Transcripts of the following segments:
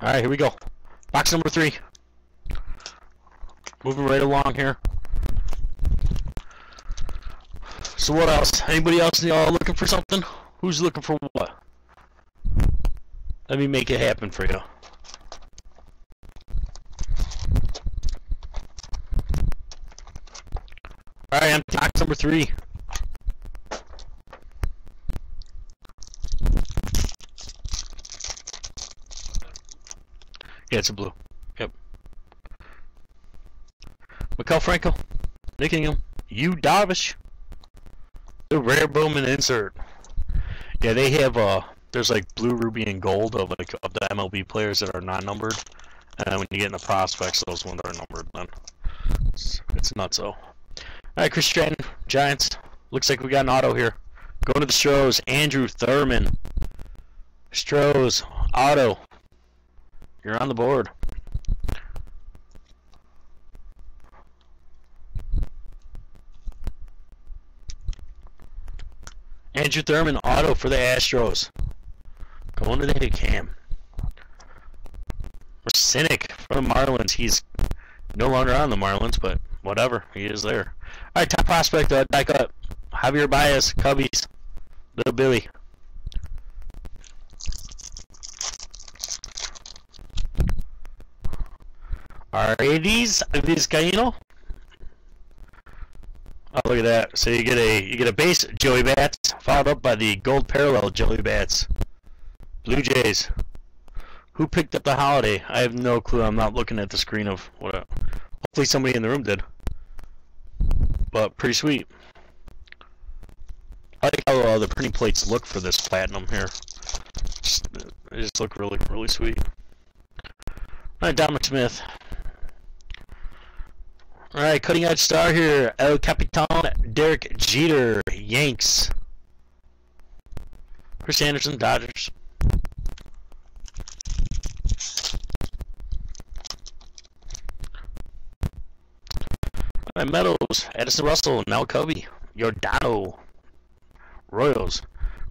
All right, here we go. Box number three. Moving right along here. So what else? Anybody else y'all looking for something? Who's looking for what? Let me make it happen for you. Alright, I'm box number three. Yeah, it's a blue. Yep. Maikel Franco. Nick Kingham. Yu Darvish. The rare Bowman insert. Yeah, they have uh there's like blue, ruby, and gold of like of the MLB players that are not numbered. And when you get in the prospects, those ones are numbered then. It's, it's nuts so. Alright, Chris Stratton, Giants. Looks like we got an auto here. Going to the Stros, Andrew Thurman. Stros, auto. You're on the board. Andrew Thurman, auto for the Astros. Going to the hit cam. Marisnick for the Marlins. He's no longer on the Marlins, but whatever. He is there. All right, top prospect, uh, back up. Javier Baez, Cubbies. Little Billy. Alrighties, Vizcaino. Oh, look at that. So you get a you get a base Joey Bats, followed up by the gold parallel Joey Bats. Blue Jays. Who picked up the holiday? I have no clue. I'm not looking at the screen of what. hopefully somebody in the room did. But pretty sweet. I like how uh, the printing plates look for this platinum here. Just, they just look really, really sweet. Alright, Dominic Smith. Alright, cutting edge star here. El Capitan Derek Jeter, Yanks. Chris Anderson, Dodgers. Alright, Meadows, Addison Russell, Mel Covey, Yordano, Royals.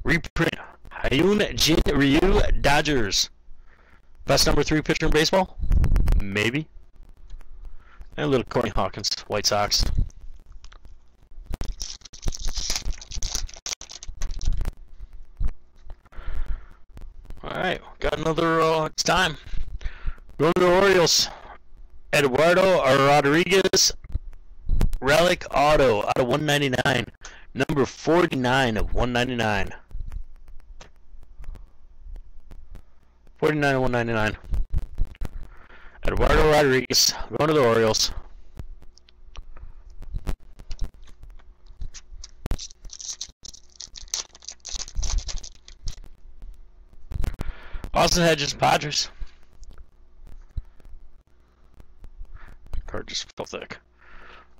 Reprint, Hyun Jin Ryu, Dodgers. Best number three pitcher in baseball? Maybe. And a little Courtney Hawkins, White Sox. Alright, got another, uh, it's time. Go to the Orioles. Eduardo Rodriguez, Relic Auto out of 199. Number 49 of 199. 49 of 199. Rodriguez going to the Orioles. Austin Hedges, Padres. Card just felt thick.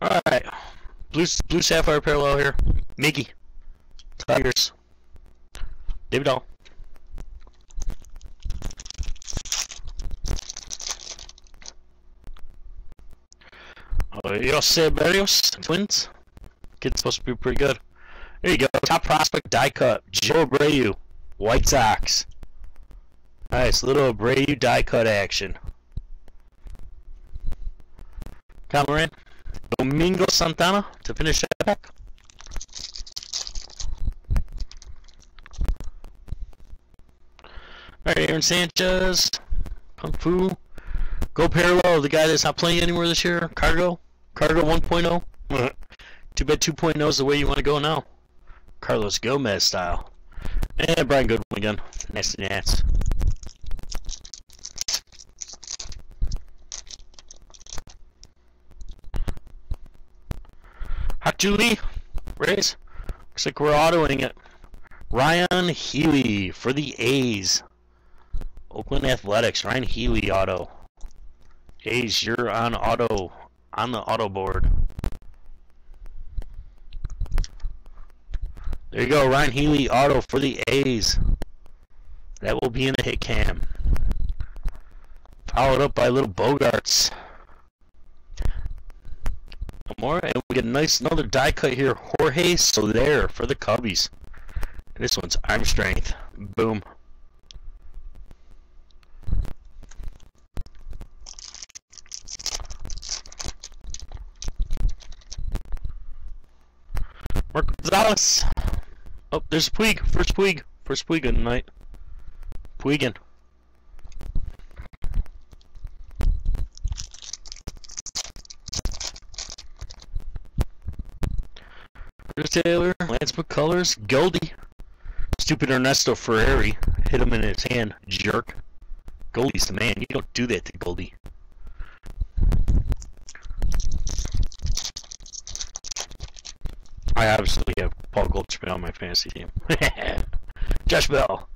Alright. Blue, blue Sapphire parallel here. Mickey. Tigers. David Dahl. Jose Berrios, Twins. Kid's supposed to be pretty good. There you go. Top prospect die cut. Joe Abreu, White Sox. Nice little Abreu die cut action. Cameron. Domingo Santana to finish that pack. Alright, Aaron Sanchez, Kung Fu, Go Parallel, the guy that's not playing anymore this year, Cargo, Cargo 1.0. Mm-hmm. Too bad 2.0 is the way you want to go now. Carlos Gomez style. And Brian Goodwin again. Nasty Nats. Julie, Rays. Looks like we're autoing it. Ryon Healy for the A's. Oakland Athletics, Ryon Healy auto. A's, you're on auto, on the auto board. There you go, Ryon Healy auto for the A's. That will be in the hit cam. Followed up by little Bogaerts more, and we get a nice another die cut here. Jorge Soler for the Cubbies. And this one's arm strength. Boom. Mark Gonzalez. Oh, there's Puig. First Puig. First Puig tonight. Puigin. Chris Taylor, Lance McCullers, Goldie. Stupid Ernesto Frieri hit him in his hand, jerk. Goldie's the man. You don't do that to Goldie. I obviously have Paul Goldschmidt on my fantasy team. Josh Bell.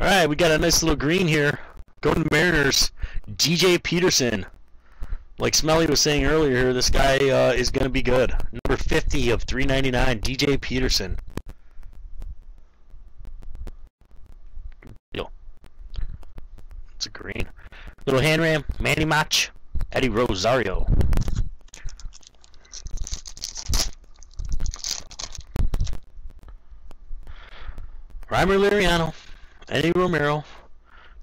Alright, we got a nice little green here. Going to Mariners. DJ Peterson. Like Smelly was saying earlier, this guy uh, is going to be good. Number 50 of 399, DJ Peterson. Deal. It's a green. Little hand ram, Manny Mach, Eddie Rosario. Rymer Liriano, Enny Romero.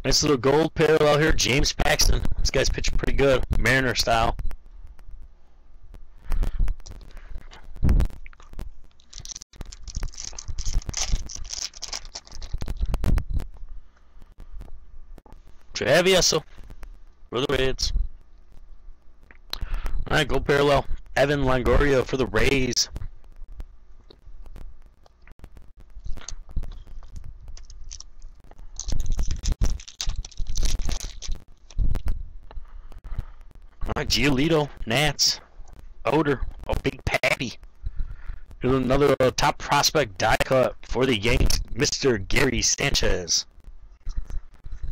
Nice little gold parallel here. James Paxton. This guy's pitching pretty good. Mariner style. Travieso for the Reds. Alright, gold parallel. Evan Longoria for the Rays. Alright, Giolito, Nats, Odor, oh, Big Pappy. Here's another uh, top prospect die cut for the Yanks, Mr. Gary Sanchez.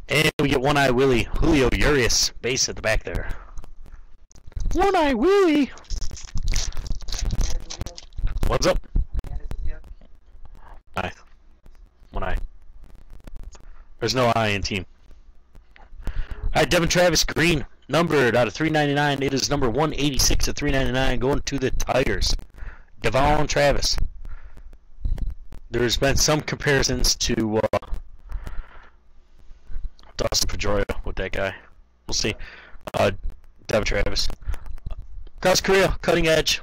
And we get One Eye Willie, Julio Urias, base at the back there. One Eye Willie! What's up? Eye. One eye. There's no eye in team. Alright, Devon Travis Green, numbered out of 399. It is number 186 of 399 going to the Tigers. Devon Travis. There's been some comparisons to uh, Dustin Pedroia with that guy. We'll see. Uh, Devon Travis. Carlos Correa, cutting edge.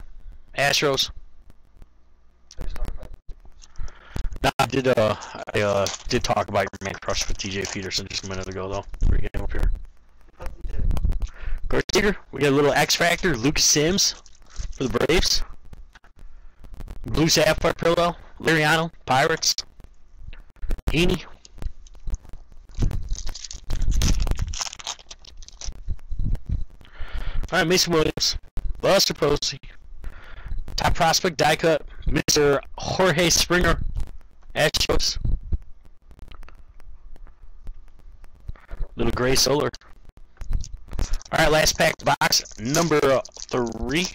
Astros. I did uh I uh did talk about your man crush with DJ Peterson just a minute ago though. Before you came up here. Corey Seager, we got a little X Factor, Lucas Sims for the Braves. Blue Sapphire Pillow, Liriano, Pirates. Heaney. Alright, Mason Williams, Buster Posey, top prospect die cut, Mr. Jorge Springer, Astros. Little gray solar. Alright, last pack box, number three.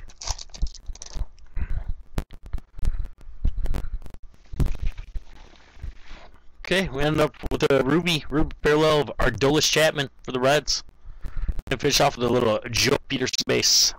Okay, we end up with a Ruby, Ruby parallel of Aroldis Chapman for the Reds. And finish off with a little Joe Peterson base.